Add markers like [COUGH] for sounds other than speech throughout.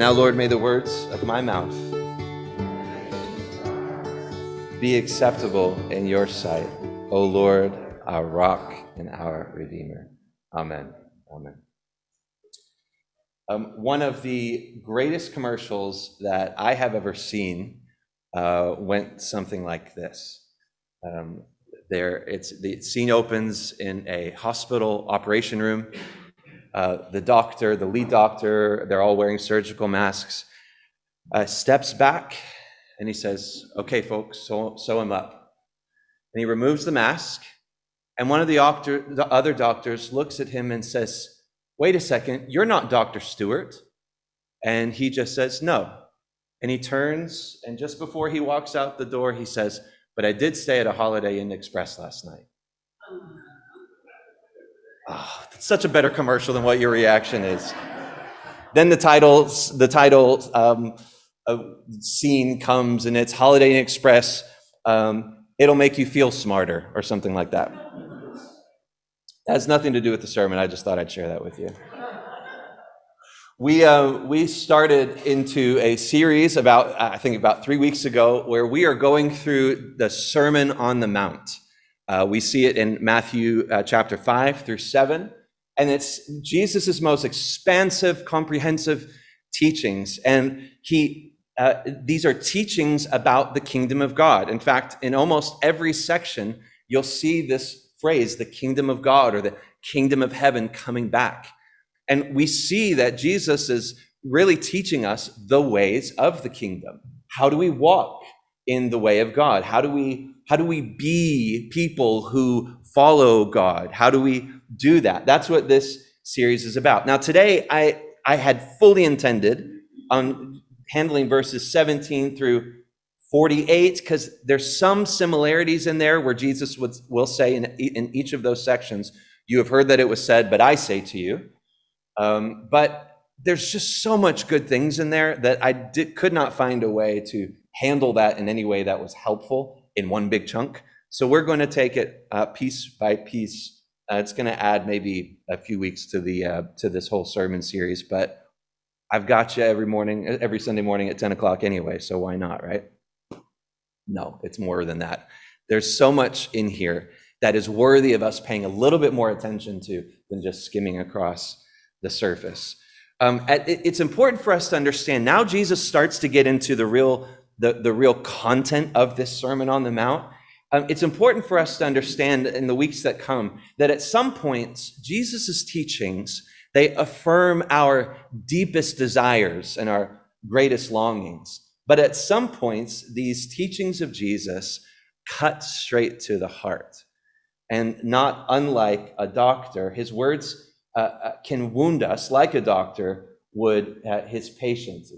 now, Lord, may the words of my mouth be acceptable in your sight, O Lord, our rock and our redeemer. Amen. Amen. Um, one of the greatest commercials that I have ever seen uh, went something like this. Um, there, it's the scene opens in a hospital operation room. Uh, the doctor, the lead doctor, they're all wearing surgical masks, uh, steps back and he says, Okay, folks, sew, sew him up. And he removes the mask. And one of the, doctor, the other doctors looks at him and says, Wait a second, you're not Dr. Stewart. And he just says, No. And he turns, and just before he walks out the door, he says, But I did stay at a Holiday Inn Express last night. Oh, that's such a better commercial than what your reaction is. then the title, the title um, scene comes, and it's Holiday Inn Express. Um, it'll make you feel smarter, or something like that. That has nothing to do with the sermon. I just thought I'd share that with you. We, uh, we started into a series about, I think about three weeks ago, where we are going through the Sermon on the Mount. Uh, we see it in Matthew uh, chapter 5 through 7. And it's Jesus' most expansive, comprehensive teachings. And he, uh, these are teachings about the kingdom of God. In fact, in almost every section, you'll see this phrase, the kingdom of God or the kingdom of heaven coming back. And we see that Jesus is really teaching us the ways of the kingdom. How do we walk in the way of God? How do we how do we be people who follow God? How do we do that? That's what this series is about. Now today I I had fully intended on handling verses 17 through 48 because there's some similarities in there where Jesus would, will say in, in each of those sections, you have heard that it was said, but I say to you. Um, but there's just so much good things in there that I did, could not find a way to handle that in any way that was helpful in one big chunk. So we're going to take it uh, piece by piece. Uh, it's going to add maybe a few weeks to the uh, to this whole sermon series, but I've got you every morning, every Sunday morning at 10 o'clock anyway. So why not, right? No, it's more than that. There's so much in here that is worthy of us paying a little bit more attention to than just skimming across the surface. Um, it's important for us to understand now Jesus starts to get into the real, the, the real content of this Sermon on the Mount. Um, it's important for us to understand in the weeks that come that at some points, Jesus' teachings, they affirm our deepest desires and our greatest longings. But at some points, these teachings of Jesus cut straight to the heart. And not unlike a doctor, his words uh, uh, can wound us like a doctor would uh, his patients.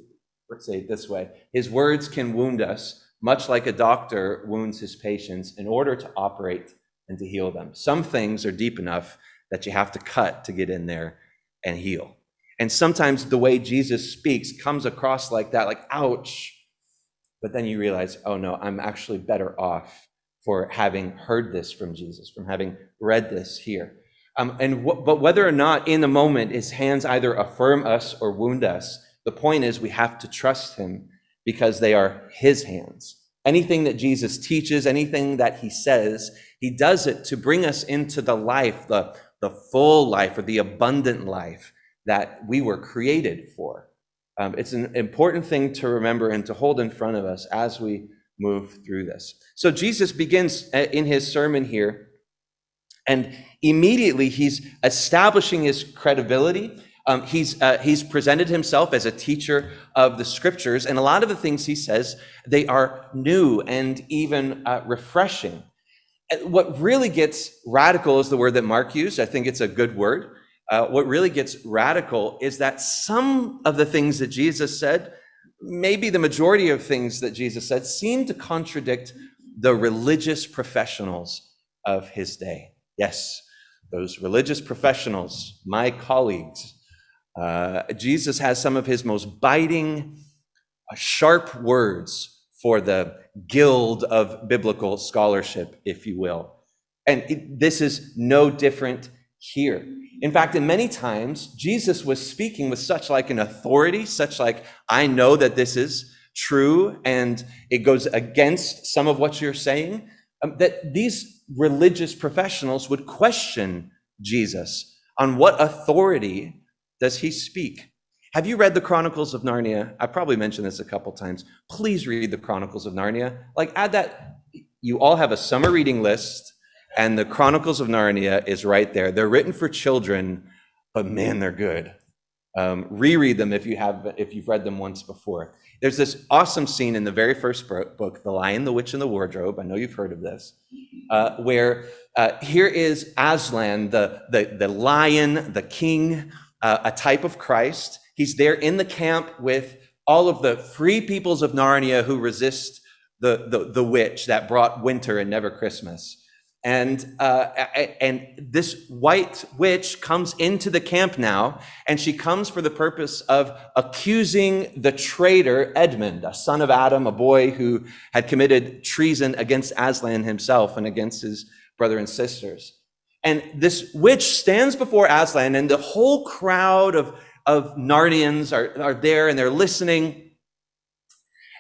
Let's say it this way His words can wound us much like a doctor wounds his patients in order to operate and to heal them. Some things are deep enough that you have to cut to get in there and heal. And sometimes the way Jesus speaks comes across like that, like, ouch. But then you realize, oh no, I'm actually better off for having heard this from Jesus, from having read this here. Um, and w- but whether or not in the moment his hands either affirm us or wound us, the point is we have to trust him because they are his hands. Anything that Jesus teaches, anything that he says, he does it to bring us into the life, the, the full life or the abundant life that we were created for. Um, it's an important thing to remember and to hold in front of us as we move through this. So Jesus begins uh, in his sermon here and immediately he's establishing his credibility. Um, he's, uh, he's presented himself as a teacher of the scriptures, and a lot of the things he says, they are new and even uh, refreshing. What really gets radical is the word that Mark used. I think it's a good word. Uh, what really gets radical is that some of the things that Jesus said, maybe the majority of things that Jesus said, seem to contradict the religious professionals of his day. Yes, those religious professionals, my colleagues. Uh, Jesus has some of his most biting, uh, sharp words for the guild of biblical scholarship, if you will. And it, this is no different here. In fact, in many times, Jesus was speaking with such like an authority, such like, I know that this is true and it goes against some of what you're saying, um, that these religious professionals would question Jesus on what authority does he speak. Have you read the Chronicles of Narnia? I probably mentioned this a couple times. Please read the Chronicles of Narnia. Like, add that. You all have a summer reading list, and the Chronicles of Narnia is right there. They're written for children, but man, they're good. Um, reread them if you have if you've read them once before. There's this awesome scene in the very first book, The Lion, the Witch, and the Wardrobe. I know you've heard of this, uh, where uh, here is Aslan, the, the, the lion, the king, uh, a type of Christ. He's there in the camp with all of the free peoples of Narnia who resist the, the, the witch that brought winter and never Christmas. And, uh, and this white witch comes into the camp now, and she comes for the purpose of accusing the traitor Edmund, a son of Adam, a boy who had committed treason against Aslan himself and against his brother and sisters. And this witch stands before Aslan, and the whole crowd of, of Narnians are, are there and they're listening.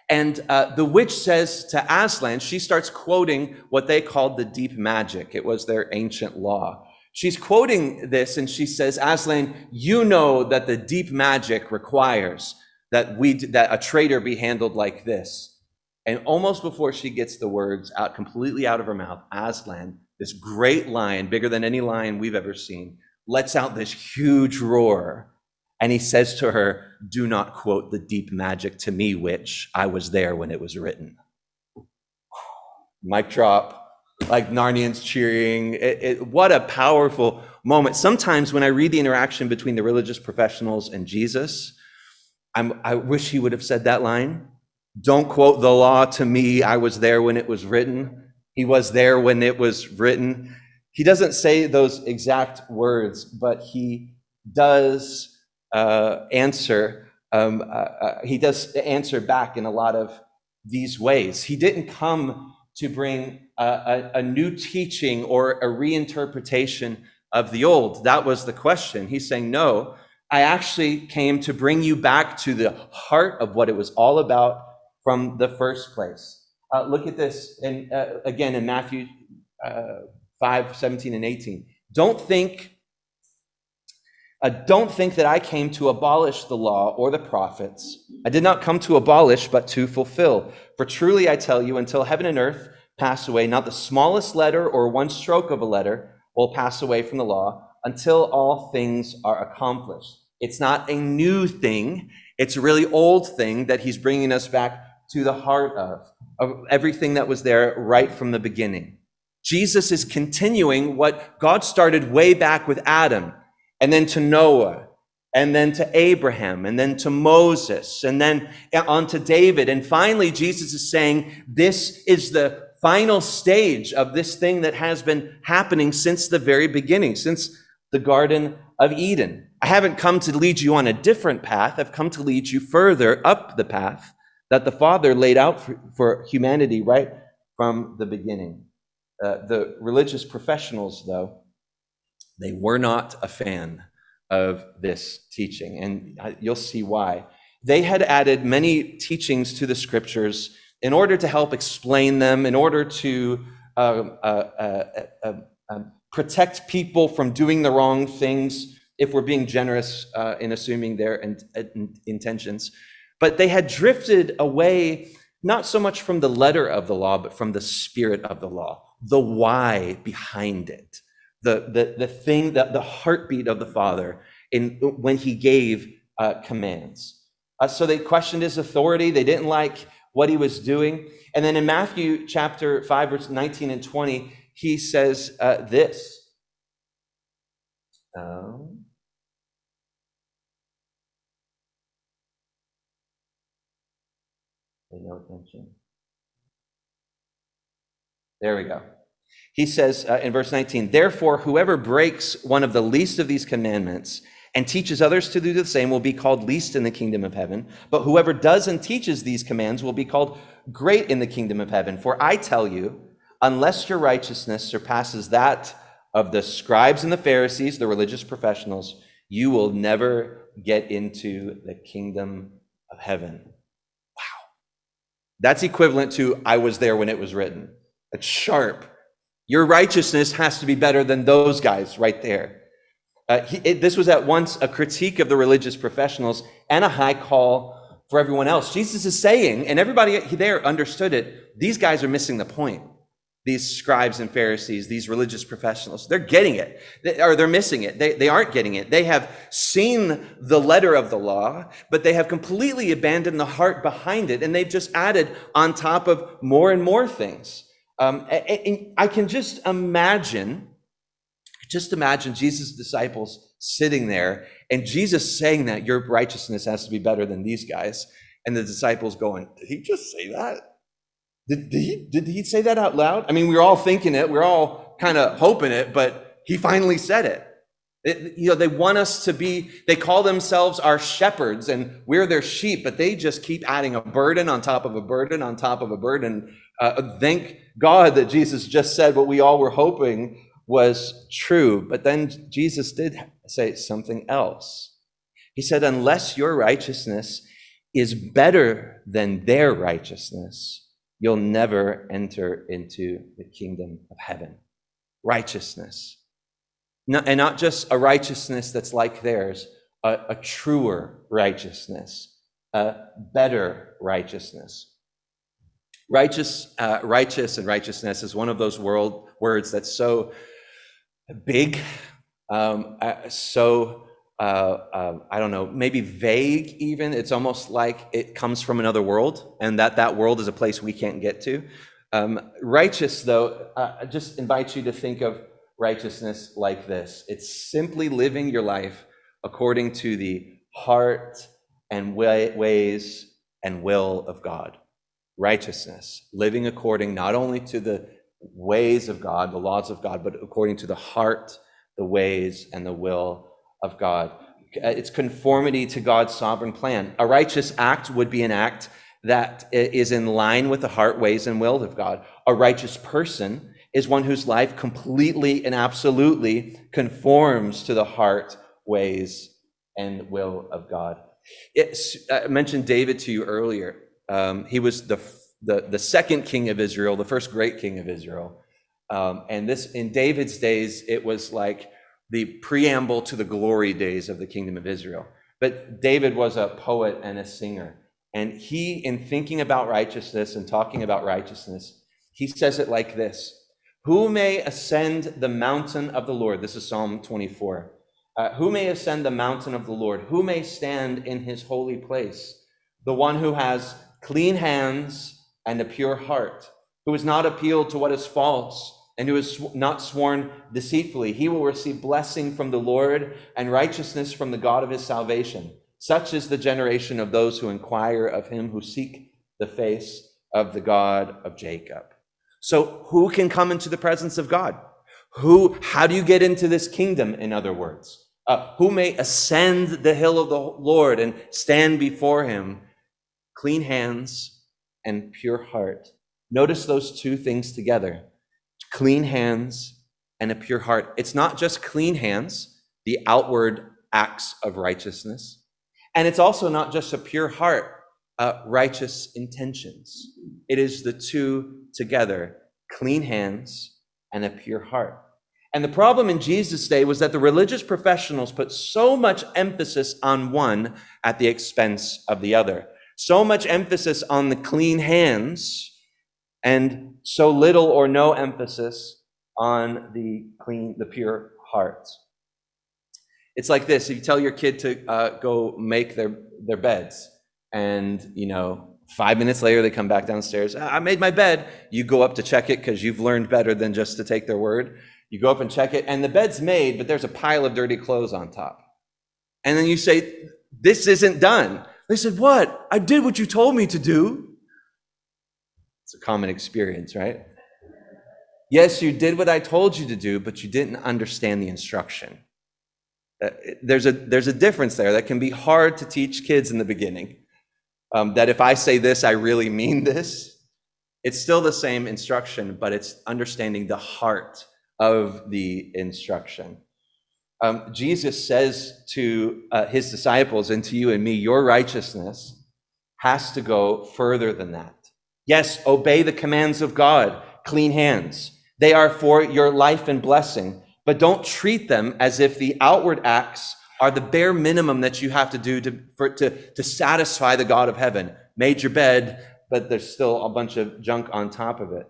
And uh, the witch says to Aslan, she starts quoting what they called the deep magic. It was their ancient law. She's quoting this and she says, Aslan, you know that the deep magic requires that we, that a traitor be handled like this. And almost before she gets the words out completely out of her mouth, Aslan, this great lion, bigger than any lion we've ever seen, lets out this huge roar and he says to her, Do not quote the deep magic to me, which I was there when it was written. Mic drop, like Narnians cheering. It, it, what a powerful moment. Sometimes when I read the interaction between the religious professionals and Jesus, I'm, I wish he would have said that line. Don't quote the law to me. I was there when it was written. He was there when it was written. He doesn't say those exact words, but he does uh, answer, um, uh, uh, he does answer back in a lot of these ways. He didn't come to bring a, a, a new teaching or a reinterpretation of the old. That was the question. He's saying, no, I actually came to bring you back to the heart of what it was all about from the first place. Uh, look at this in, uh, again in Matthew uh, 5 17 and 18. Don't think uh, don't think that I came to abolish the law or the prophets. I did not come to abolish, but to fulfill. For truly I tell you, until heaven and earth pass away, not the smallest letter or one stroke of a letter will pass away from the law until all things are accomplished. It's not a new thing, it's a really old thing that he's bringing us back to the heart of, of everything that was there right from the beginning. Jesus is continuing what God started way back with Adam and then to Noah, and then to Abraham, and then to Moses, and then on to David. And finally, Jesus is saying, This is the final stage of this thing that has been happening since the very beginning, since the Garden of Eden. I haven't come to lead you on a different path, I've come to lead you further up the path that the Father laid out for, for humanity right from the beginning. Uh, the religious professionals, though, they were not a fan of this teaching, and you'll see why. They had added many teachings to the scriptures in order to help explain them, in order to uh, uh, uh, uh um, protect people from doing the wrong things, if we're being generous uh, in assuming their in, in, intentions. But they had drifted away not so much from the letter of the law, but from the spirit of the law, the why behind it the, the, the thing, that the heartbeat of the Father in, when he gave uh, commands. Uh, so they questioned his authority. They didn't like what he was doing. And then in Matthew chapter 5, verse 19 and 20, he says uh, this. Um, no attention. There we go. He says uh, in verse 19, Therefore, whoever breaks one of the least of these commandments and teaches others to do the same will be called least in the kingdom of heaven. But whoever does and teaches these commands will be called great in the kingdom of heaven. For I tell you, unless your righteousness surpasses that of the scribes and the Pharisees, the religious professionals, you will never get into the kingdom of heaven. That's equivalent to I was there when it was written. It's sharp. Your righteousness has to be better than those guys right there. Uh, he, it, this was at once a critique of the religious professionals and a high call for everyone else. Jesus is saying, and everybody there understood it, these guys are missing the point these scribes and Pharisees, these religious professionals. They're getting it, they, or they're missing it. They, they aren't getting it. They have seen the letter of the law, but they have completely abandoned the heart behind it, and they've just added on top of more and more things. Um, and, and I can just imagine, just imagine Jesus' disciples sitting there, and Jesus saying that your righteousness has to be better than these guys, and the disciples going, "Did he just say that?" Did, did, he, did he say that out loud? I mean, we are all thinking it, we are all kind of hoping it, but he finally said it. it. You know, they want us to be, they call themselves our shepherds and we're their sheep, but they just keep adding a burden on top of a burden on top of a burden. Uh, thank God that Jesus just said what we all were hoping was true. But then Jesus did say something else. He said, unless your righteousness is better than their righteousness, you'll never enter into the kingdom of heaven. Righteousness. and not just a righteousness that's like theirs, a, a truer righteousness, a better righteousness. Righteous, uh, righteous and righteousness is one of those world words that's so big, um, uh, so uh, uh, I don't know, maybe vague even. It's almost like it comes from another world and that that world is a place we can't get to. Um, righteous, though, uh, I just invite you to think of righteousness like this it's simply living your life according to the heart and way, ways and will of God. Righteousness, living according not only to the ways of God, the laws of God, but according to the heart, the ways, and the will of God. Uh, it's conformity to God's sovereign plan. A righteous act would be an act that is in line with the heart, ways, and will of God. A righteous person is one whose life completely and absolutely conforms to the heart, ways, and will of God. It's, I mentioned David to you earlier. Um, he was the, the, the second king of Israel, the first great king of Israel. Um, and this, in David's days, it was like the preamble to the glory days of the kingdom of Israel. But David was a poet and a singer. And he, in thinking about righteousness and talking about righteousness, he says it like this Who may ascend the mountain of the Lord? This is Psalm 24. Uh, who may ascend the mountain of the Lord? Who may stand in his holy place? The one who has clean hands and a pure heart, who has not appealed to what is false and who has not sworn deceitfully. He will receive blessing from the Lord and righteousness from the God of his salvation. Such is the generation of those who inquire of him, who seek the face of the God of Jacob. So, who can come into the presence of God? Who, how do you get into this kingdom, in other words? Uh, who may ascend the hill of the Lord and stand before him? Clean hands and pure heart. Notice those two things together clean hands and a pure heart. It's not just clean hands, the outward acts of righteousness. And it's also not just a pure heart, uh, righteous intentions. It is the two together clean hands and a pure heart. And the problem in Jesus' day was that the religious professionals put so much emphasis on one at the expense of the other. So much emphasis on the clean hands and so little or no emphasis on the clean, the pure heart. It's like this: if you tell your kid to uh, go make their their beds, and you know, five minutes later they come back downstairs. I made my bed. You go up to check it because you've learned better than just to take their word. You go up and check it, and the bed's made, but there's a pile of dirty clothes on top. And then you say, "This isn't done." They said, "What? I did what you told me to do." It's a common experience, right? Yes, you did what I told you to do, but you didn't understand the instruction. Uh, there's a, there's a difference there that can be hard to teach kids in the beginning. Um, that if I say this, I really mean [LAUGHS] this. It's still the same instruction, but it's understanding the heart of the instruction. Um, Jesus says to uh, his disciples and to you and me, your righteousness has to go further than that. Yes, obey the commands of God, clean hands. They are for your life and blessing, but don't treat them as if the outward acts are the bare minimum that you have to do to, for, to, to satisfy the God of heaven. Made your bed, but there's still a bunch of junk on top of it.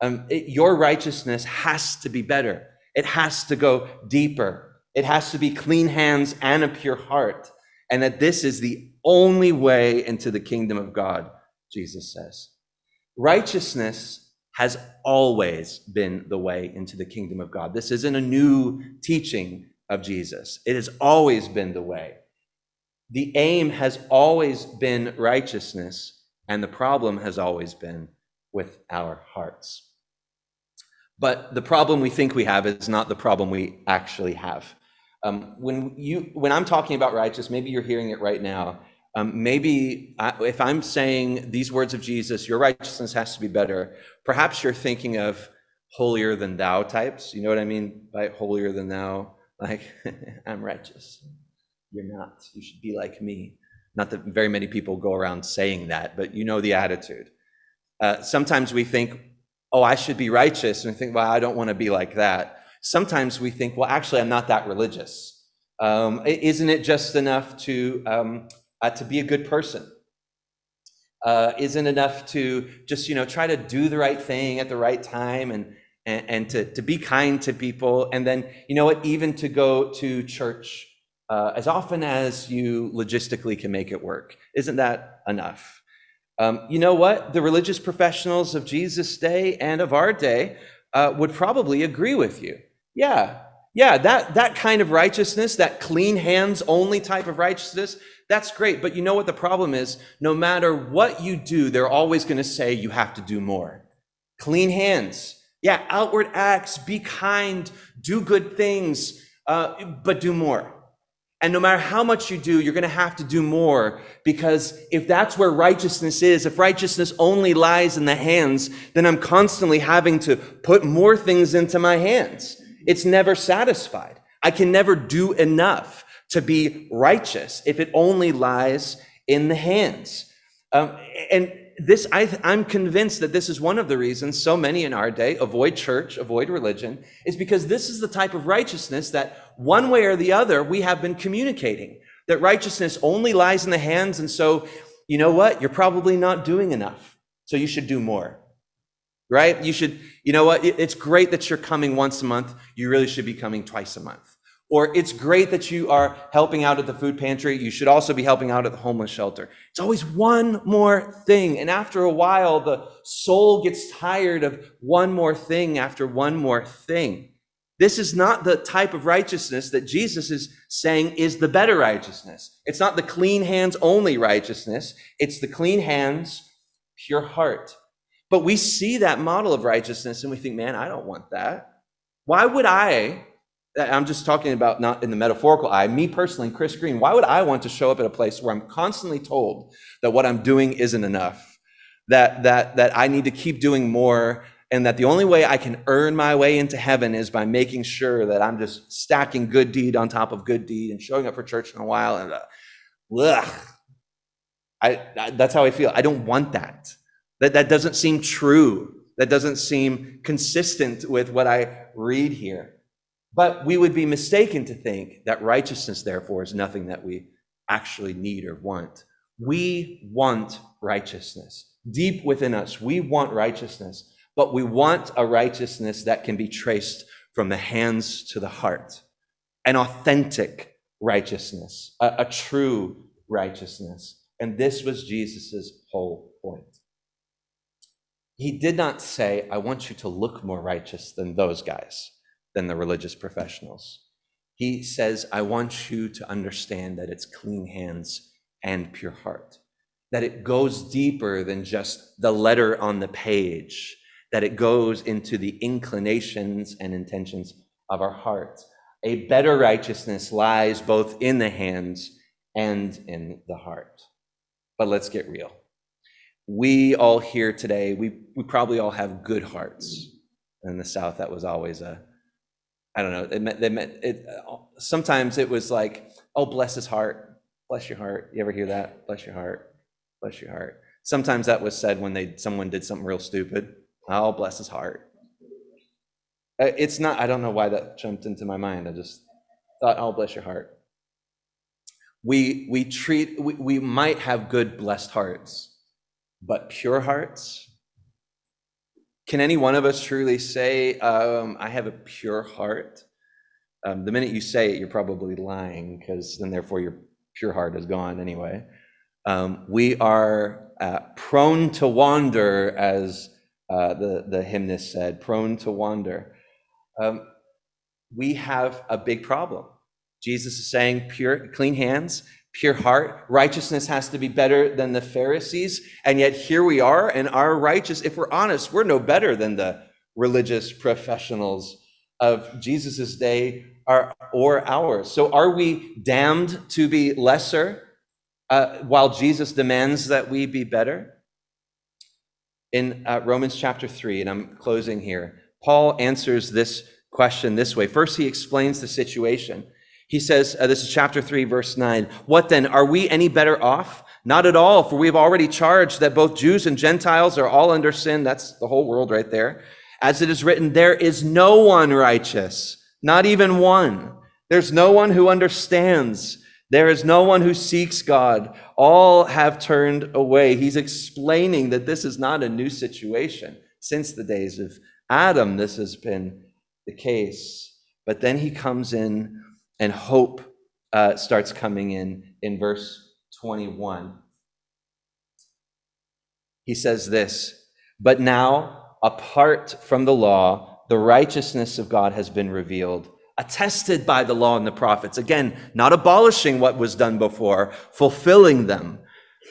Um, it, your righteousness has to be better. It has to go deeper. It has to be clean hands and a pure heart. And that this is the only way into the kingdom of God, Jesus says. Righteousness has always been the way into the kingdom of God. This isn't a new teaching of Jesus, it has always been the way. The aim has always been righteousness, and the problem has always been with our hearts. But the problem we think we have is not the problem we actually have. Um, when you, when I'm talking about righteous, maybe you're hearing it right now. Um, maybe I, if I'm saying these words of Jesus, your righteousness has to be better. Perhaps you're thinking of holier than thou types. You know what I mean by holier than thou? Like [LAUGHS] I'm righteous. You're not. You should be like me. Not that very many people go around saying that, but you know the attitude. Uh, sometimes we think, oh, I should be righteous. And we think, well, I don't want to be like that. Sometimes we think, well, actually, I'm not that religious. Um, isn't it just enough to, um, uh, to be a good person? Uh, isn't enough to just, you know, try to do the right thing at the right time and, and, and to, to be kind to people. And then, you know what, even to go to church uh, as often as you logistically can make it work. Isn't that enough? Um, you know what? The religious professionals of Jesus' day and of our day uh, would probably agree with you. Yeah, yeah, that, that kind of righteousness, that clean hands only type of righteousness, that's great. But you know what the problem is? No matter what you do, they're always going to say you have to do more. Clean hands. Yeah, outward acts, be kind, do good things, uh, but do more. And no matter how much you do, you're going to have to do more because if that's where righteousness is, if righteousness only lies in the hands, then I'm constantly having to put more things into my hands. It's never satisfied. I can never do enough to be righteous if it only lies in the hands. Um, and this, I, I'm convinced that this is one of the reasons so many in our day avoid church, avoid religion, is because this is the type of righteousness that one way or the other we have been communicating. That righteousness only lies in the hands, and so, you know what? You're probably not doing enough. So you should do more. Right? You should, you know what? It's great that you're coming once a month. You really should be coming twice a month. Or it's great that you are helping out at the food pantry. You should also be helping out at the homeless shelter. It's always one more thing. And after a while, the soul gets tired of one more thing after one more thing. This is not the type of righteousness that Jesus is saying is the better righteousness. It's not the clean hands only righteousness. It's the clean hands, pure heart. But we see that model of righteousness and we think, man, I don't want that. Why would I I'm just talking about not in the metaphorical eye, me personally, Chris Green, why would I want to show up at a place where I'm constantly told that what I'm doing isn't enough, that, that, that I need to keep doing more, and that the only way I can earn my way into heaven is by making sure that I'm just stacking good deed on top of good deed and showing up for church in a while. And uh, ugh, I, I, that's how I feel. I don't want that. That, that doesn't seem true. That doesn't seem consistent with what I read here. But we would be mistaken to think that righteousness, therefore, is nothing that we actually need or want. We want righteousness. Deep within us, we want righteousness, but we want a righteousness that can be traced from the hands to the heart, an authentic righteousness, a, a true righteousness. And this was Jesus' whole point. He did not say, I want you to look more righteous than those guys than the religious professionals. He says, I want you to understand that it's clean hands and pure heart, that it goes deeper than just the letter on the page, that it goes into the inclinations and intentions of our heart. A better righteousness lies both in the hands and in the heart. But let's get real. We all here today, we, we probably all have good hearts. In the South, that was always a, I don't know. They meant, they meant it. Sometimes it was like, oh, bless his heart, bless your heart. You ever hear that? Bless your heart, bless your heart. Sometimes that was said when they someone did something real stupid. Oh, bless his heart. Uh, it's not. I don't know why that jumped into my mind. I just thought, oh, bless your heart. We we treat we, we might have good blessed hearts, but pure hearts can any one of us truly say, um, I have a pure heart? Um, the minute you say it, you're probably lying because then, therefore, your pure heart is gone anyway. Um, we are uh, prone to wander, as uh, the, the hymnist said, prone to wander. Um, we have a big problem. Jesus is saying, pure, clean hands, pure heart. Righteousness has to be better than the Pharisees. And yet here we are, and our righteous, if we're honest, we're no better than the religious professionals of Jesus' day or ours. So are we damned to be lesser uh, while Jesus demands that we be better? In uh, Romans chapter 3, and I'm closing here, Paul answers this question this way. First, he explains the situation. He says, uh, this is chapter 3, verse 9. What then? Are we any better off? Not at all, for we have already charged that both Jews and Gentiles are all under sin. That's the whole world right there. As it is written, there is no one righteous, not even one. There's no one who understands. There is no one who seeks God. All have turned away. He's explaining that this is not a new situation. Since the days of Adam, this has been the case. But then he comes in and hope uh, starts coming in in verse 21. He says this, but now, apart from the law, the righteousness of God has been revealed, attested by the law and the prophets. Again, not abolishing what was done before, fulfilling them.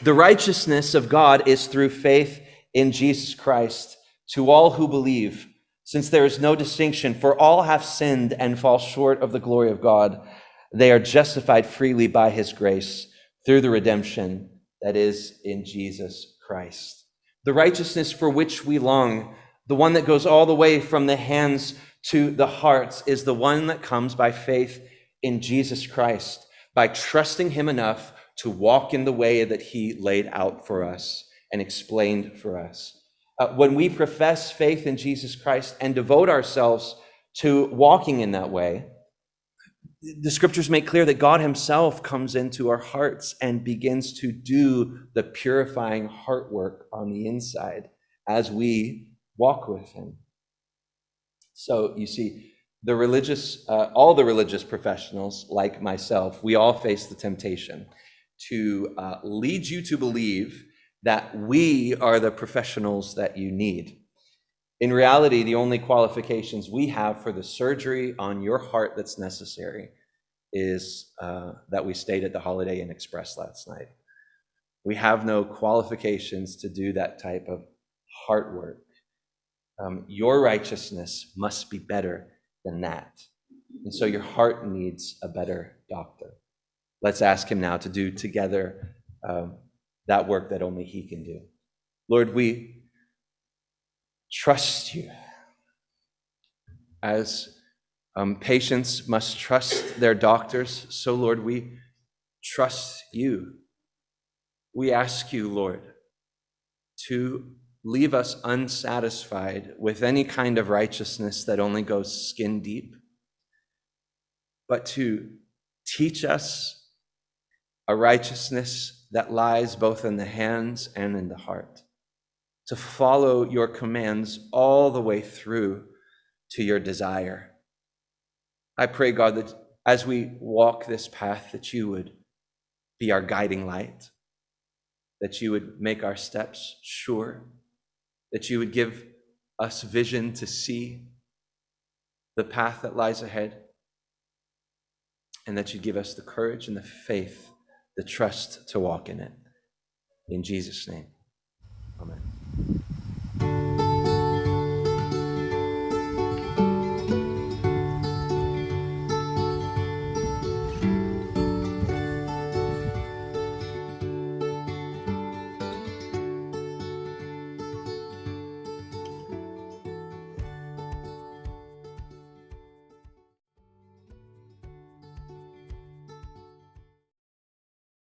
The righteousness of God is through faith in Jesus Christ to all who believe since there is no distinction, for all have sinned and fall short of the glory of God. They are justified freely by his grace through the redemption that is in Jesus Christ. The righteousness for which we long, the one that goes all the way from the hands to the hearts, is the one that comes by faith in Jesus Christ, by trusting him enough to walk in the way that he laid out for us and explained for us uh, when we profess faith in Jesus Christ and devote ourselves to walking in that way, the scriptures make clear that God Himself comes into our hearts and begins to do the purifying heart work on the inside as we walk with Him. So you see, the religious, uh, all the religious professionals, like myself, we all face the temptation to uh, lead you to believe that we are the professionals that you need. In reality, the only qualifications we have for the surgery on your heart that's necessary is uh, that we stayed at the Holiday Inn Express last night. We have no qualifications to do that type of heart work. Um, your righteousness must be better than that. And so your heart needs a better doctor. Let's ask him now to do together um, that work that only He can do. Lord, we trust you as um, patients must trust their doctors. So, Lord, we trust you. We ask you, Lord, to leave us unsatisfied with any kind of righteousness that only goes skin deep, but to teach us a righteousness that lies both in the hands and in the heart, to follow your commands all the way through to your desire. I pray, God, that as we walk this path, that you would be our guiding light, that you would make our steps sure, that you would give us vision to see the path that lies ahead, and that you give us the courage and the faith the trust to walk in it. In Jesus' name, amen.